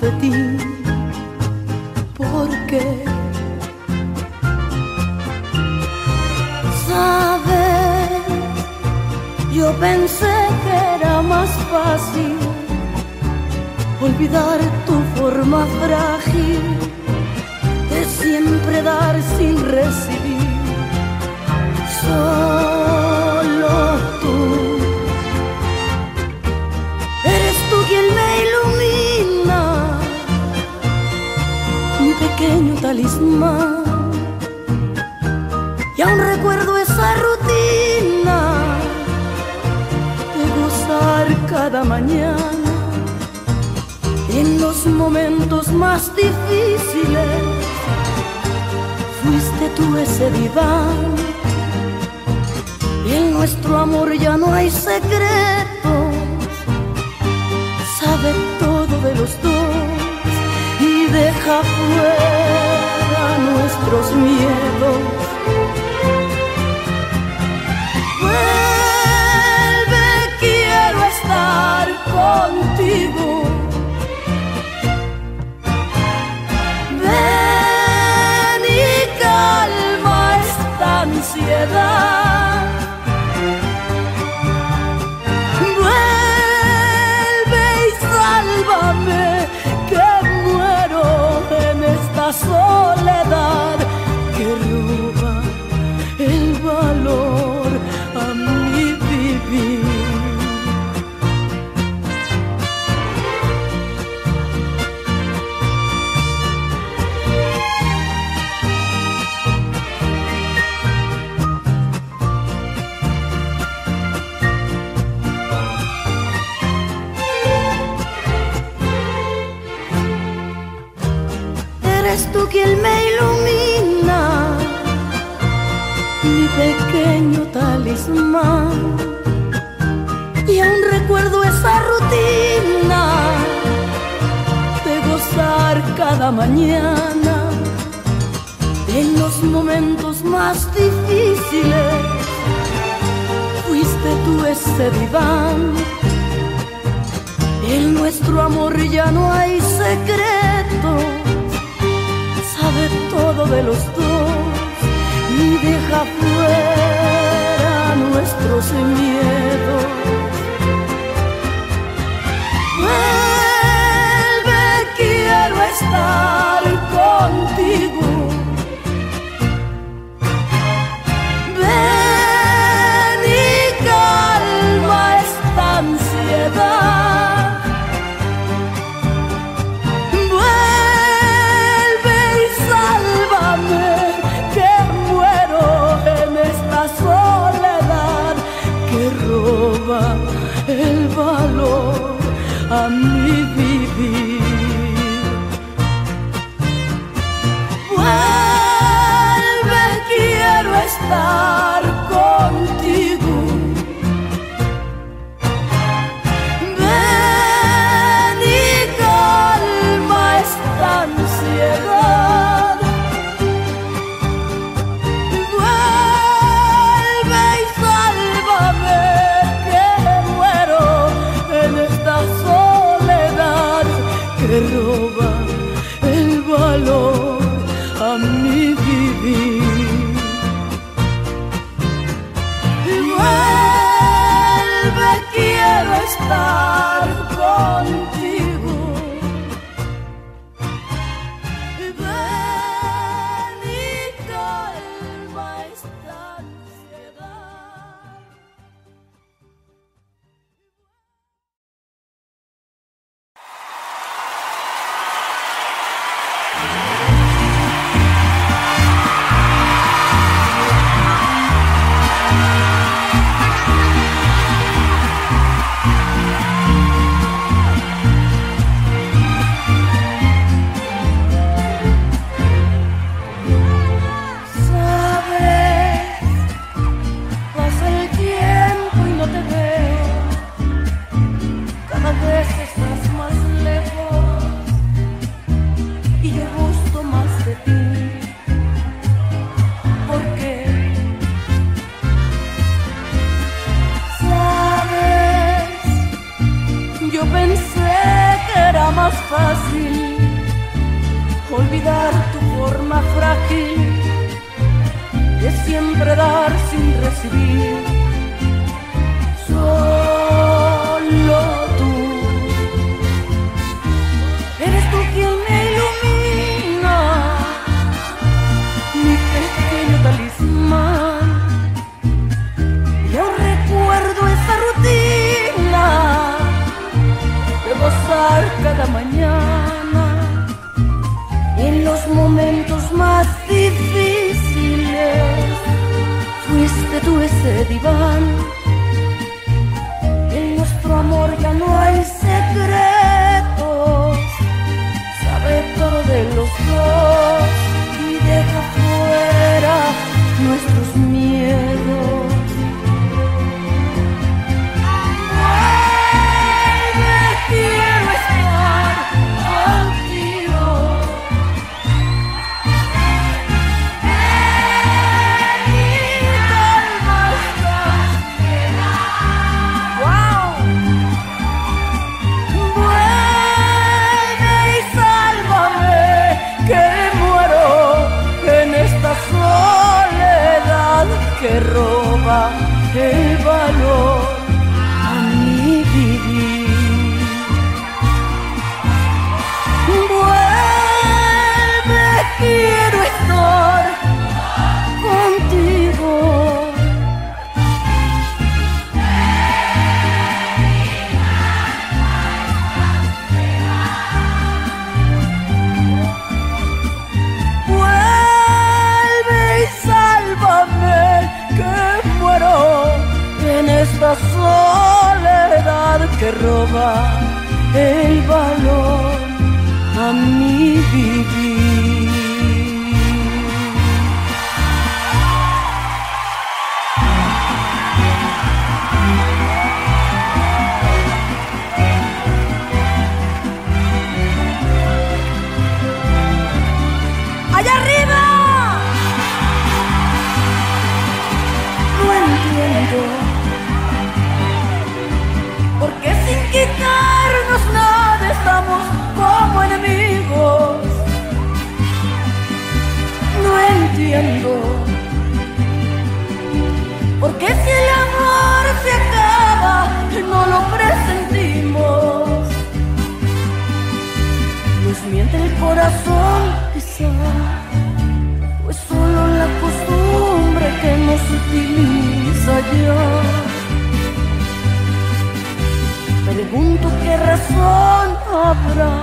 de ti. Porque sabes, yo pensé que era más fácil olvidar tu forma frágil de siempre dar sin recibir. Y aún recuerdo esa rutina de gozar cada mañana en los momentos más difíciles. Fuiste tú ese diván. Y en nuestro amor ya no hay secretos. Sabe todo de los dos y deja fuera nuestros miedos. Vuelve, quiero estar contigo. Cada soy yo. Pregunto qué razón habrá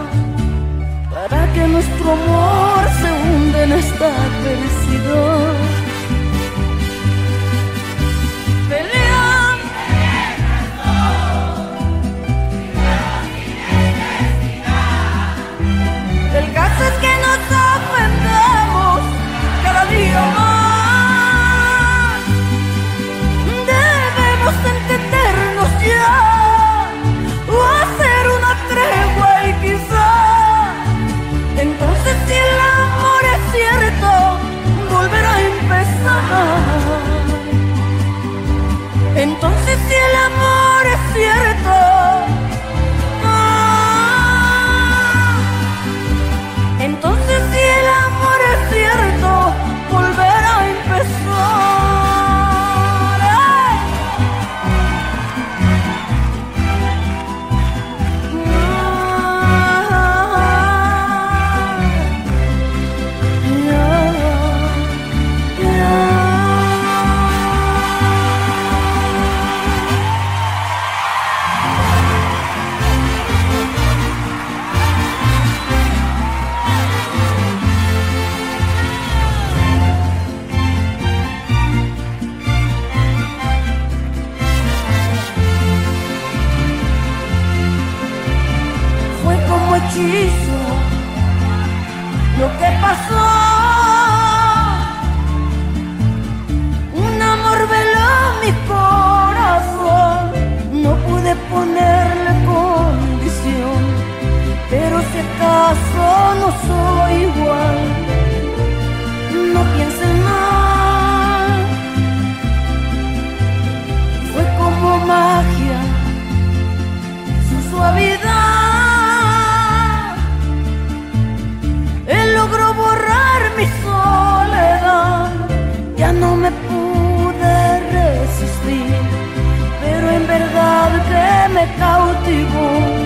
para que nuestro amor se hunda en esta felicidad. El caso es que no soy Hồn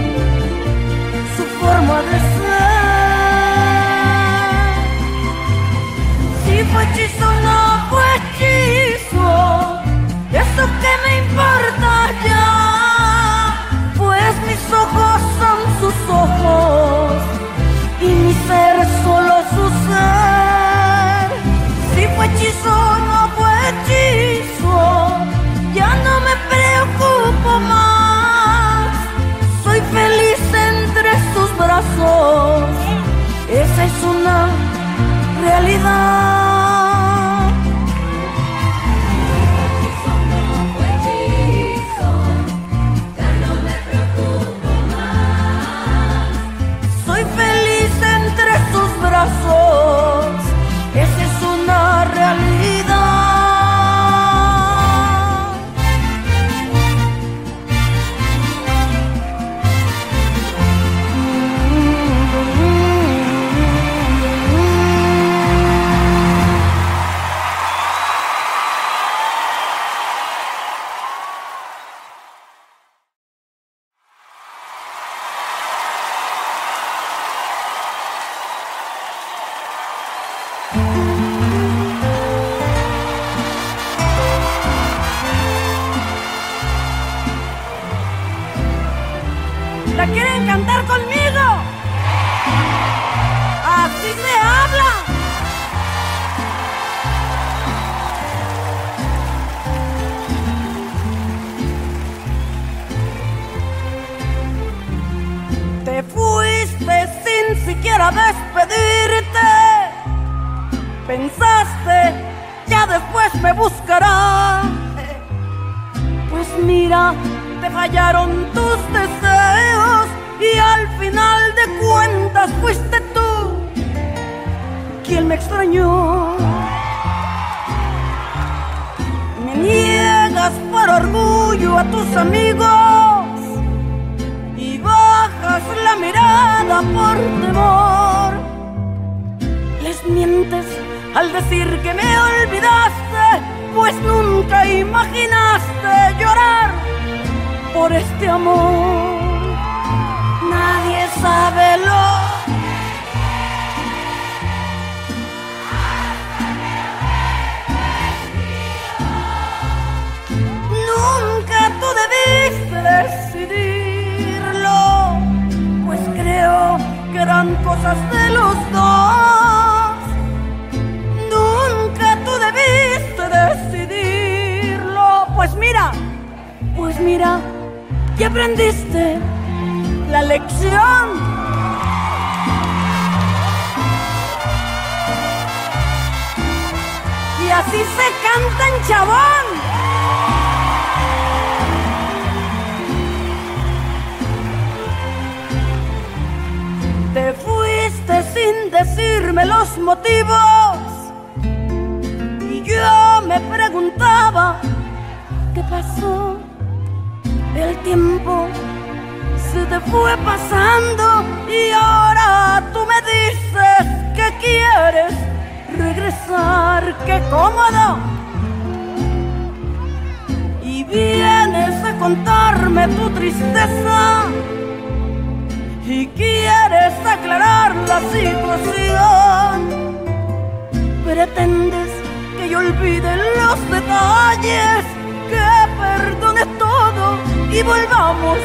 volvamos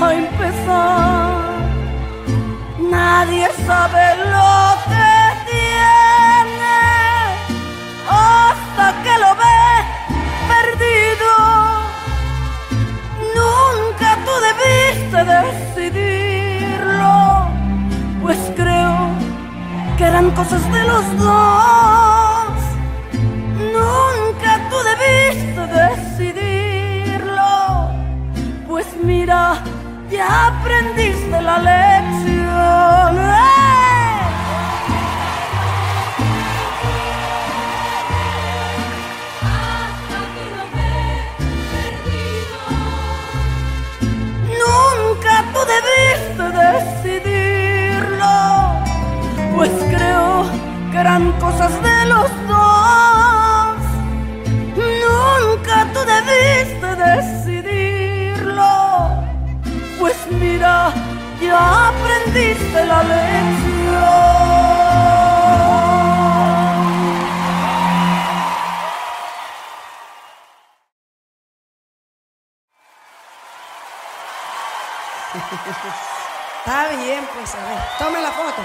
a empezar. Nadie sabe lo que tiene hasta que lo ve perdido. Nunca tú debiste decidirlo, pues creo que eran cosas de los dos. Pues mira, ya aprendiste la lección. ¡Eh! Nunca tú debiste decidirlo, pues creo que eran cosas de los dos. Nunca tú debiste decidirlo, mira, ya aprendiste la lección. Está bien, pues a ver, tome la foto.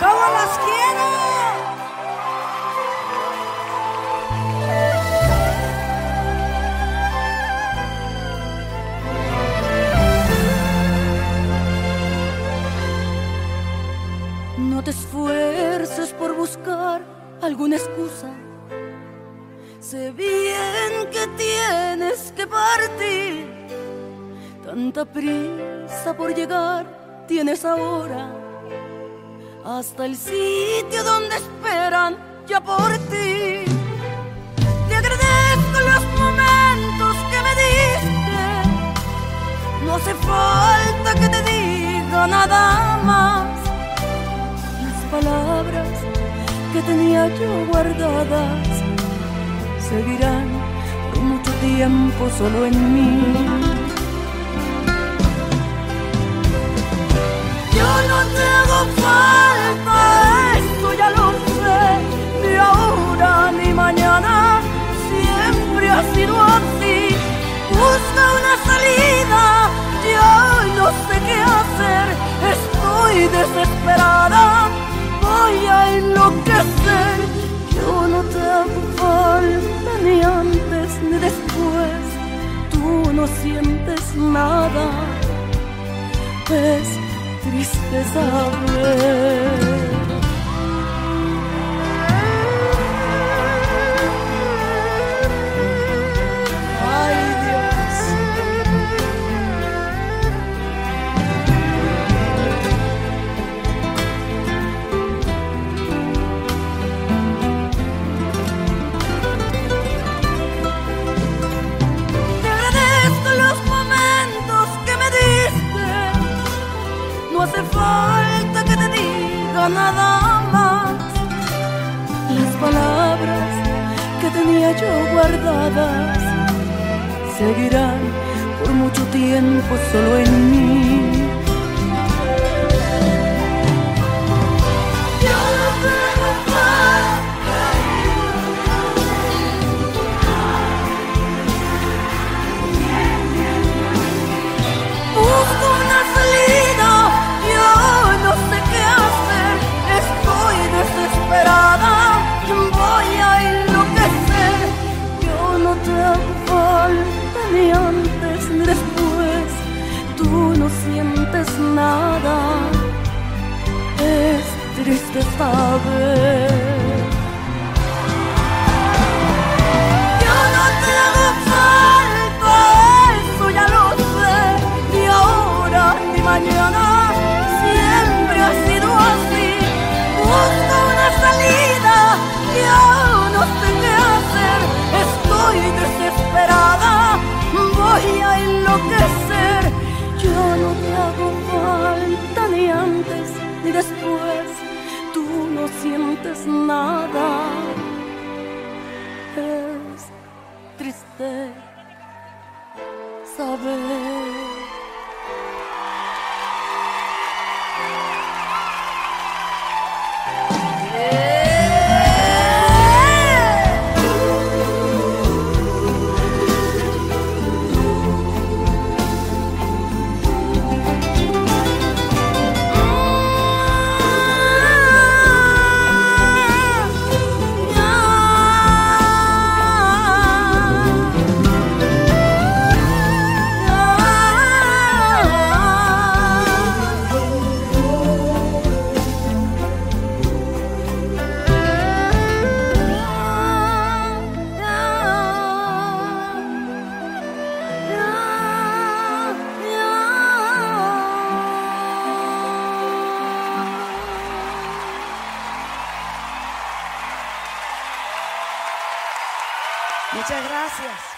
¿Cómo los quiero? Ahora. Hasta el sitio donde esperan ya por ti. Te agradezco los momentos que me diste. No hace falta que te diga nada más. Las palabras que tenía yo guardadas seguirán por mucho tiempo solo en mí. Te hago falta, esto ya lo sé, ni ahora ni mañana, siempre ha sido así. Busca una salida, yo no sé qué hacer, estoy desesperada, voy a enloquecer. Yo no te hago falta ni antes ni después, tú no sientes nada, es triste nada más. Las palabras que tenía yo guardadas seguirán por mucho tiempo solo en mí. Nada, es triste saber. Sientes nada. Es triste Muchas gracias.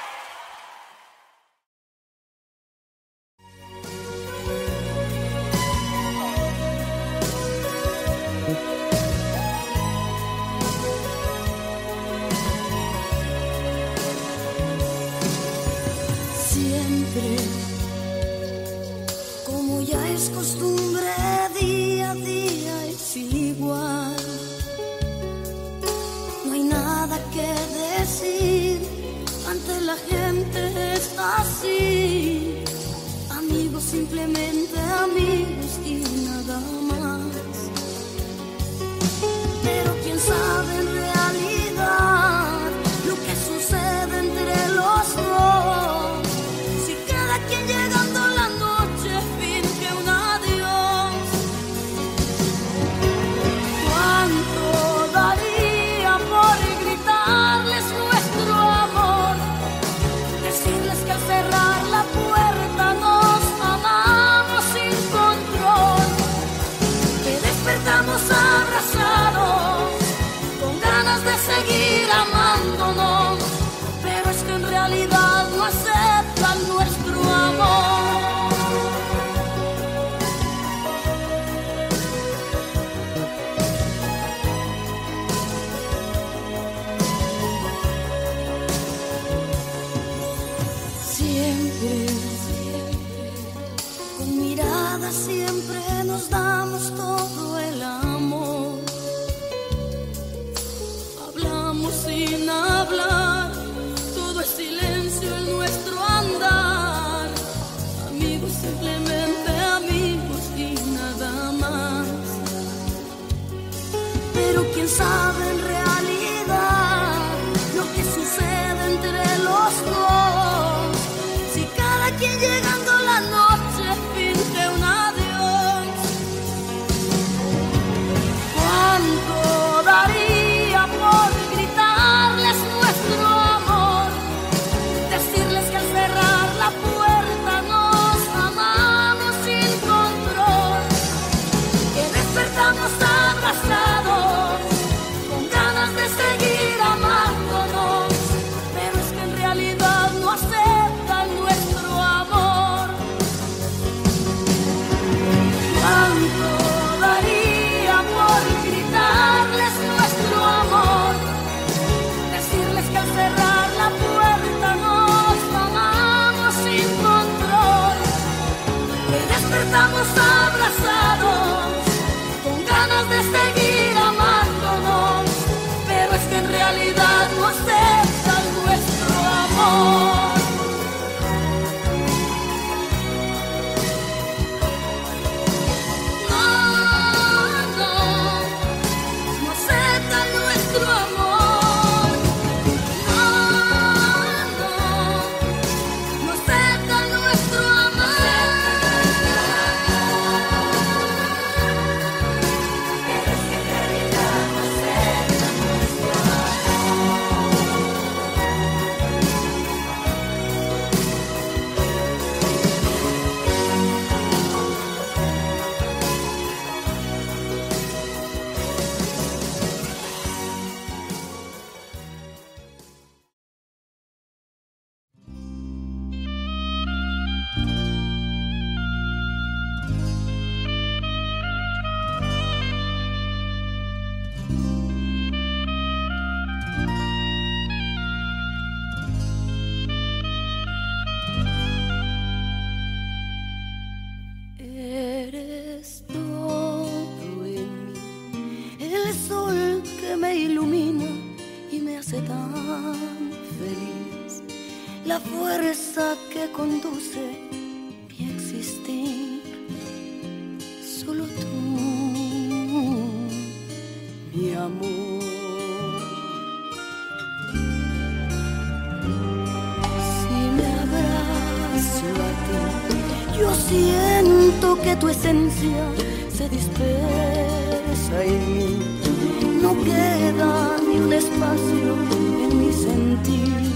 ese sol que me ilumina y me hace tan feliz. La fuerza que conduce mi existir. Solo tú, mi amor. Si me abrazo a ti, yo siento que tu esencia se dispersa no queda ni un espacio en mi sentir.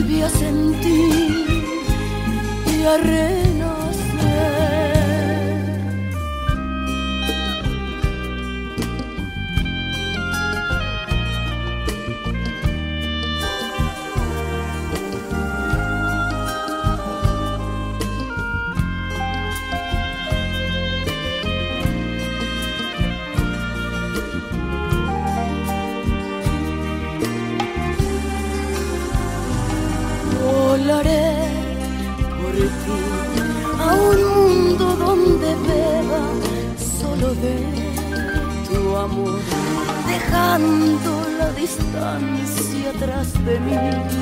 volví a sentir y a reír de mí.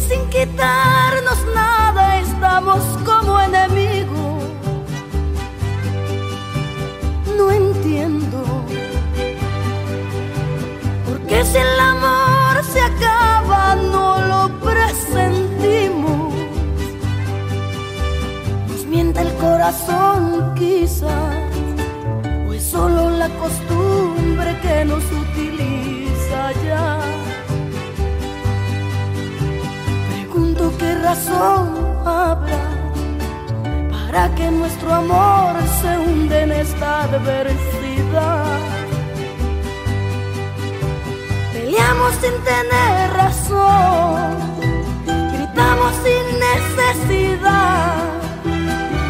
Sin quitarnos nada estamos como enemigos. No entiendo por qué si el amor se acaba no lo presentimos. Nos miente el corazón quizás, o es solo la costumbre que nos utiliza ya. Qué razón habrá para que nuestro amor se hunde en esta adversidad. Peleamos sin tener razón, gritamos sin necesidad.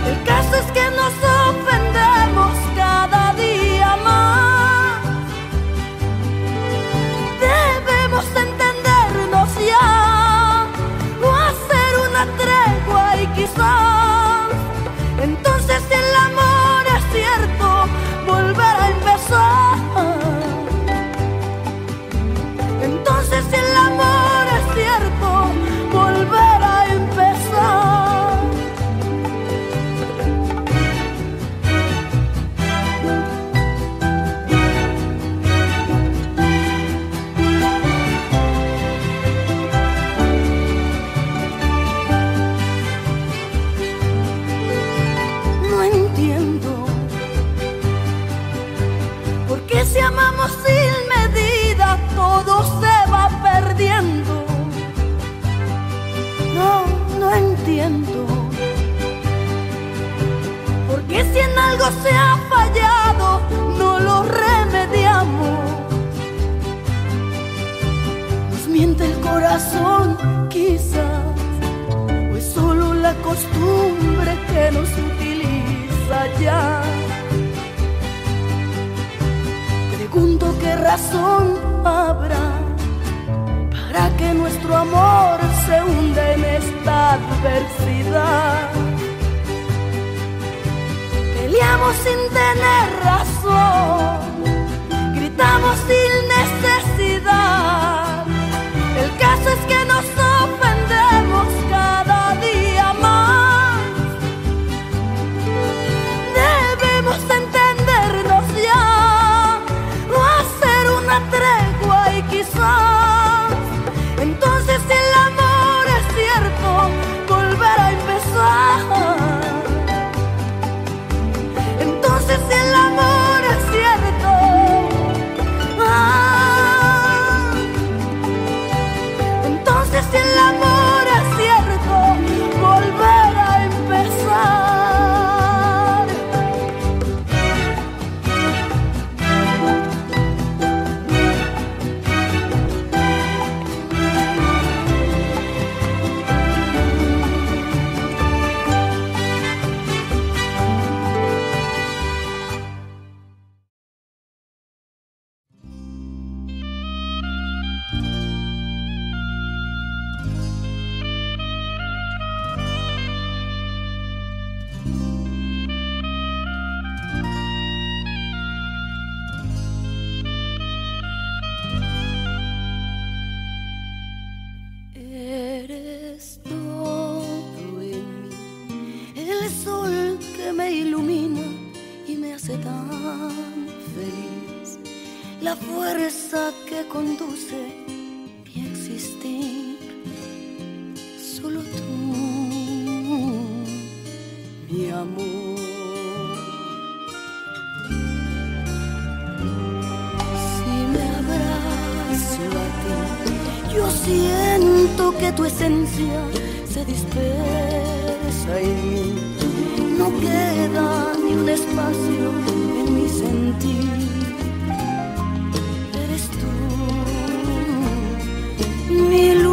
El caso es que nos ofendemos cada día más. Debemos entendernos entonces el amor es cierto volver a empezar. Siento que tu esencia se dispersa en mí. No queda ni un espacio en mi sentir. Eres tú, mi luz.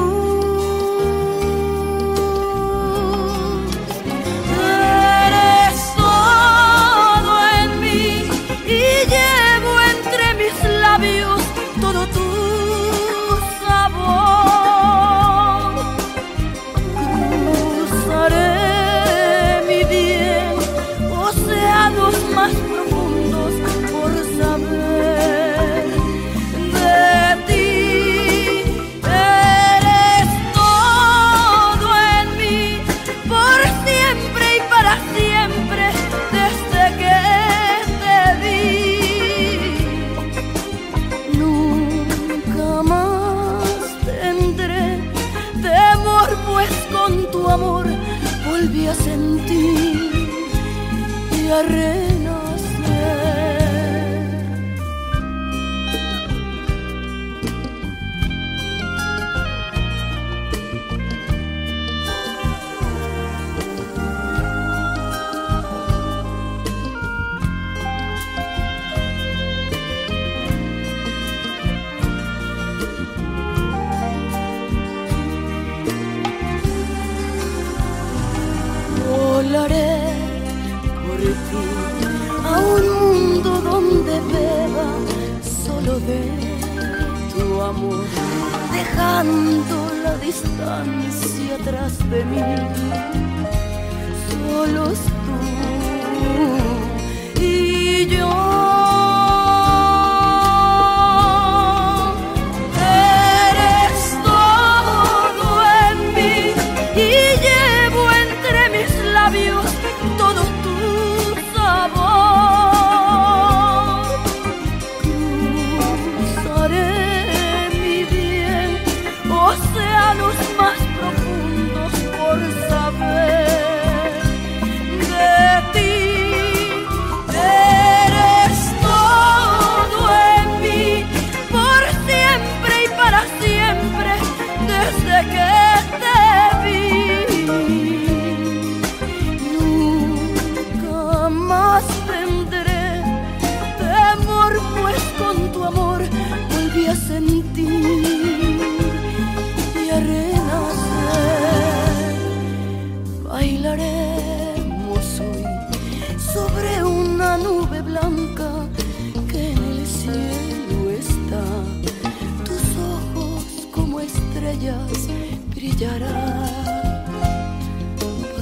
A un mundo donde beba solo de tu amor, dejando la distancia atrás de mí. Solos tú y yo. Estrellas brillarán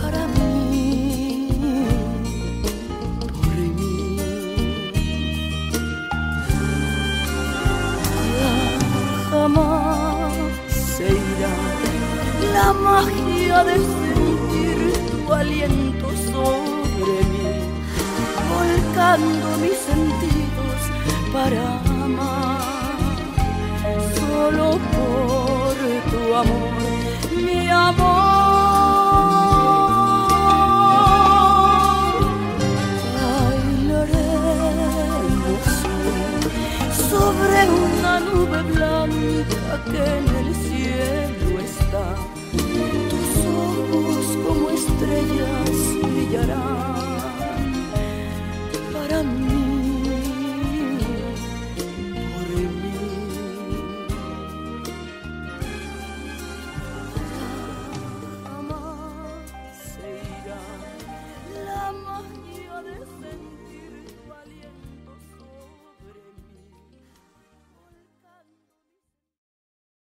para mí, por mí. Ya jamás se irá. La magia de sentir tu aliento sobre mí, volcando mis sentidos para amar, solo por mi amor. Bailaremos sobre una nube blanca que en el cielo está. Tus ojos como estrellas brillarán.